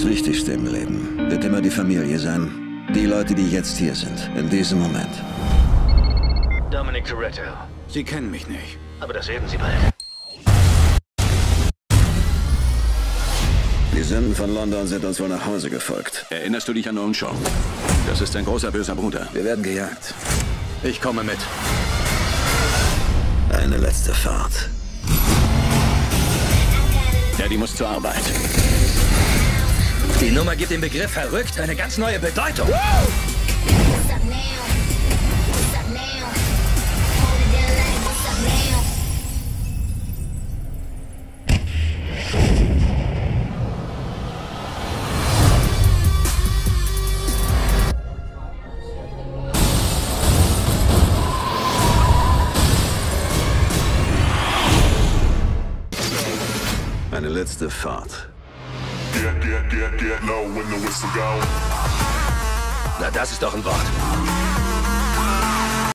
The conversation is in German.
Das Wichtigste im Leben wird immer die Familie sein. Die Leute, die jetzt hier sind, in diesem Moment. Dominic Toretto. Sie kennen mich nicht. Aber das werden Sie bald. Die Sünden von London sind uns wohl nach Hause gefolgt. Erinnerst du dich an Earnshaw? Das ist ein großer böser Bruder. Wir werden gejagt. Ich komme mit. Eine letzte Fahrt. Daddy muss zur Arbeit. Die Nummer gibt dem Begriff verrückt eine ganz neue Bedeutung. Eine letzte Fahrt. Na, das ist doch ein Wort.